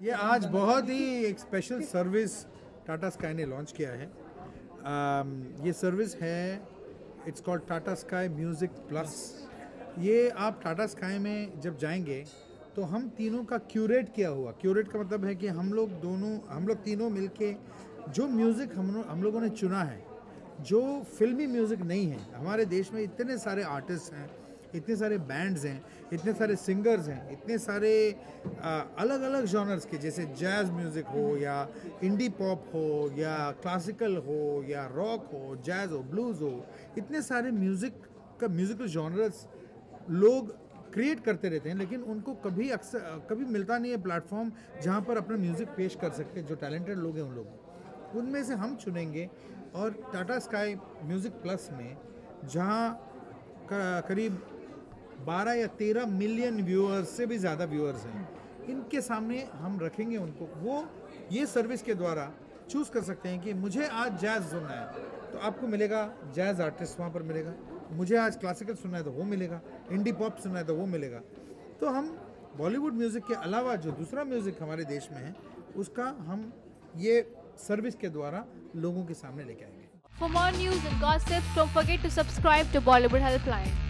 ये आज बहुत ही एक स्पेशल सर्विस टाटा स्काई ने लॉन्च किया है। आ, ये सर्विस है it's called Tata Sky music plus ये आप टाटा स्काई में जब जाएँगे तो हम तीनों का क्यूरेट किया हुआ। क्यूरेट का मतलब है कि हम लोग दोनों हम लोग तीनों मिलके जो म्यूज़िक हम हम लोगों ने चुना है जो फिल्मी म्यूज़िक नहीं है हमारे देश में इतने सारे आर्टिस्ट हैं इतने सारे बैंड्स हैं, इतने सारे सिंगर्स हैं, इतने सारे अलग अलग जॉनर्स के, जैसे जैज़ म्यूज़िक हो या इंडी पॉप हो या क्लासिकल हो या रॉक हो जैज़ हो ब्लूज़ हो, इतने सारे म्यूज़िक का म्यूज़िकल जॉनर्स लोग क्रिएट करते रहते हैं, लेकिन उनको कभी अक्सर, कभी मिलता नहीं है प्लेटफॉर्म जहाँ पर अपना म्यूज़िक पेश कर सकते जो टैलेंटेड लोग हैं उन लोग। उनमें से हम चुनेंगे और टाटा स्काई म्यूज़िक प्लस में जहाँ करीब 12 या 13 मिलियन व्यूअर्स से भी ज़्यादा व्यूअर्स हैं। इनके सामने हम रखेंगे उनको। वो ये सर्विस के द्वारा चूज़ कर सकते हैं कि मुझे आज जैज़ सुनना है तो आपको मिलेगा जैज़ आर्टिस्ट वहाँ पर मिलेगा। मुझे आज क्लासिकल सुनना है तो वो मिलेगा। इंडी पॉप सुनना है तो वो मिलेगा। तो हम बॉलीवुड म्यूज़िक के अलावा जो दूसरा म्यूज़िक हमारे देश में है उसका हम ये सर्विस के द्वारा लोगों के सामने लेके आएँगे। For more news and gossip, don't forget to subscribe to Bollywood Helpline.